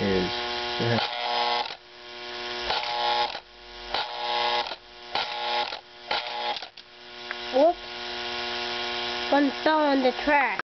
is Whoops. One fell on the track.